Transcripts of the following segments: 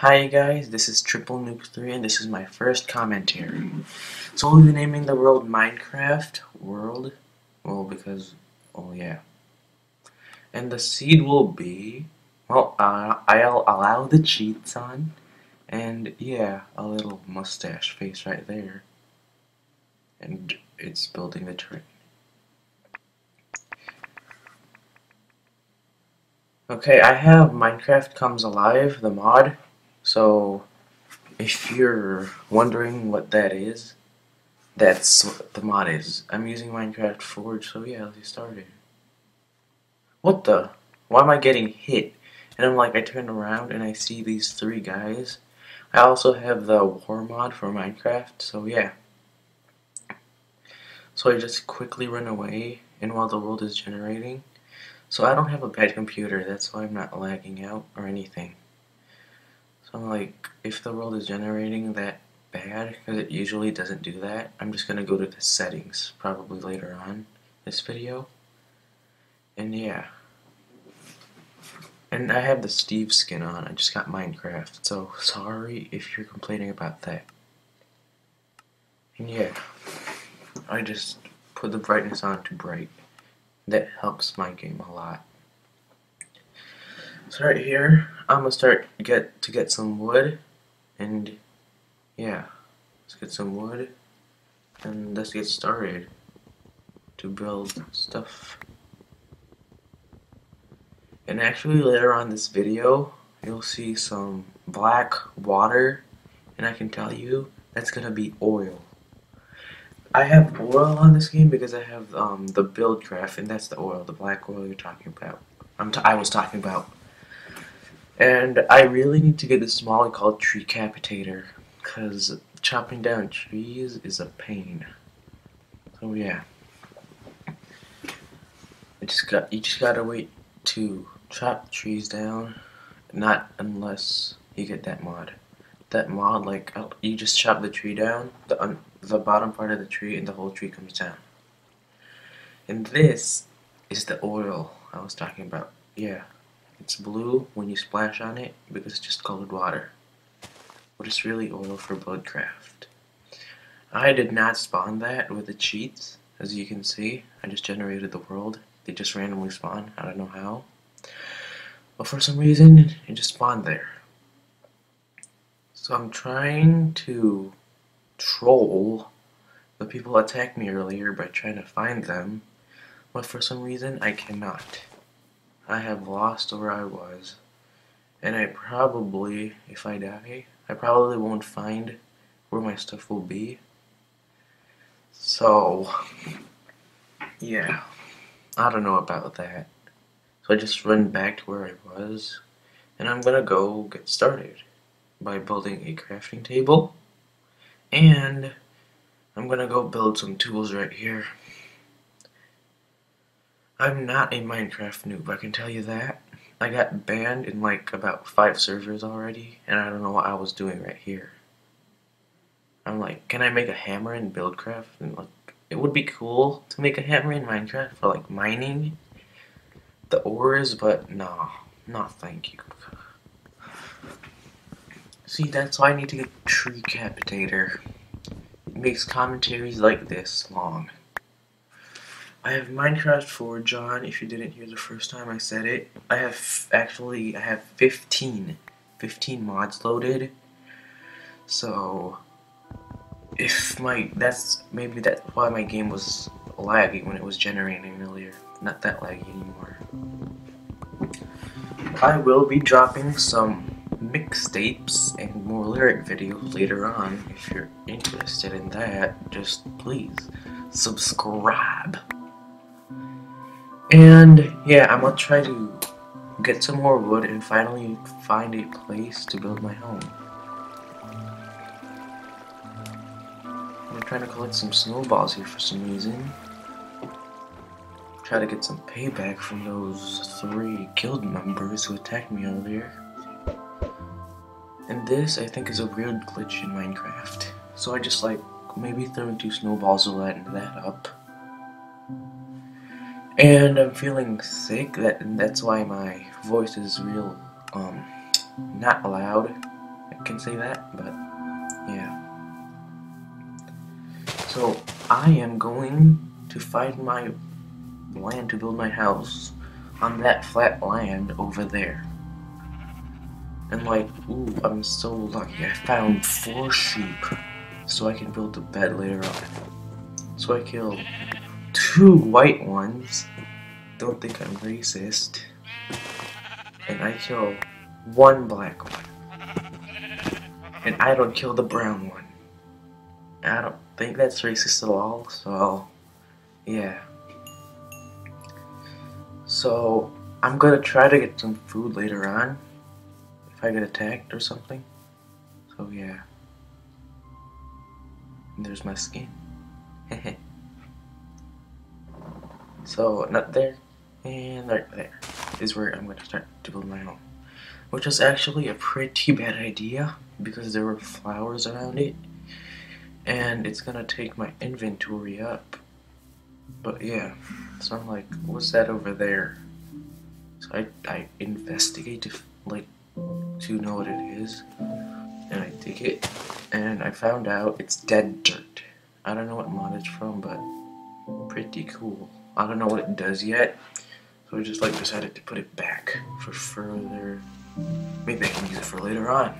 Hi guys, this is Triple Nuke 3 and this is my first commentary. So we'll be naming the world Minecraft World. Well, because, oh yeah. And the seed will be, well, uh, I'll allow the cheats on. And yeah, a little mustache face right there. And it's building the train. Okay, I have Minecraft Comes Alive, the mod. So, if you're wondering what that is, that's what the mod is. I'm using Minecraft Forge, so yeah, let's get started. What the? Why am I getting hit? And I'm like, I turn around and I see these three guys. I also have the war mod for Minecraft, so yeah. So I just quickly run away, and while the world is generating, so I don't have a bad computer, that's why I'm not lagging out or anything. So I'm like, if the world is generating that bad, because it usually doesn't do that, I'm just going to go to the settings, probably later on this video. And yeah. And I have the Steve skin on, I just got Minecraft, so sorry if you're complaining about that. And yeah, I just put the brightness on to bright. That helps my game a lot. So right here, I'm gonna start get to get some wood, and yeah, let's get some wood, and let's get started to build stuff. And actually later on this video, you'll see some black water, and I can tell you that's gonna be oil. I have oil on this game because I have um, the Buildcraft, and that's the oil, the black oil you're talking about. I'm t I was talking about. And I really need to get this molly called Treecapitator, because chopping down trees is a pain. So yeah. I just got you just gotta wait to chop trees down, not unless you get that mod. That mod, like uh, you just chop the tree down, the the bottom part of the tree, and the whole tree comes down. And this is the oil I was talking about. Yeah. It's blue when you splash on it because it's just colored water. But it's really oil for Buildcraft. I did not spawn that with the cheats, as you can see. I just generated the world. They just randomly spawn. I don't know how. But for some reason, it just spawned there. So I'm trying to troll the people attacked me earlier by trying to find them. But for some reason, I cannot. I have lost where I was. And I probably, if I die, I probably won't find where my stuff will be. So, yeah, I don't know about that. So I just run back to where I was, and I'm gonna go get started by building a crafting table, and I'm gonna go build some tools right here. I'm not a Minecraft noob, I can tell you that. I got banned in like about five servers already, and I don't know what I was doing right here. I'm like, can I make a hammer in Buildcraft? And like, it would be cool to make a hammer in Minecraft for like mining the ores, but no, no thank you. See, that's why I need to get Treecapitator. It makes commentaries like this long. I have Minecraft Forge on, if you didn't hear the first time I said it. I have, actually, I have 15, 15 mods loaded. So, if my, that's, maybe that's why my game was laggy when it was generating earlier. Not that laggy anymore. I will be dropping some mixtapes and more lyric videos later on. If you're interested in that, just please subscribe. And yeah, I'm gonna try to get some more wood and finally find a place to build my home. I'm trying to collect some snowballs here for some reason. Try to get some payback from those three guild members who attacked me earlier. And this, I think, is a weird glitch in Minecraft. So I just like, maybe throwing two snowballs will lighten that up. And I'm feeling sick, that, that's why my voice is real, um, not loud. I can say that, but yeah. So I am going to find my land to build my house on that flat land over there. And like, ooh, I'm so lucky. I found four sheep so I can build a bed later on. So I killed two white ones. Don't think I'm racist. And I kill one black one. And I don't kill the brown one. I don't think that's racist at all, so yeah. So I'm gonna try to get some food later on if I get attacked or something. So yeah. And there's my skin. so not there and right there is where I'm gonna start to build my home. Which was actually a pretty bad idea because there were flowers around it. And it's gonna take my inventory up. But yeah, so I'm like, what's that over there? So I, I investigate to like to know what it is, and I dig it, and I found out it's dead dirt. I don't know what mod it's from, but pretty cool. I don't know what it does yet, so I just like decided to put it back for further. Maybe I can use it for later on.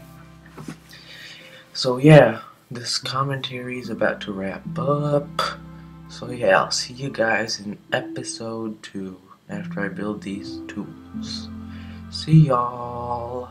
So yeah, this commentary is about to wrap up. So yeah, I'll see you guys in episode 2 after I build these tools. See y'all!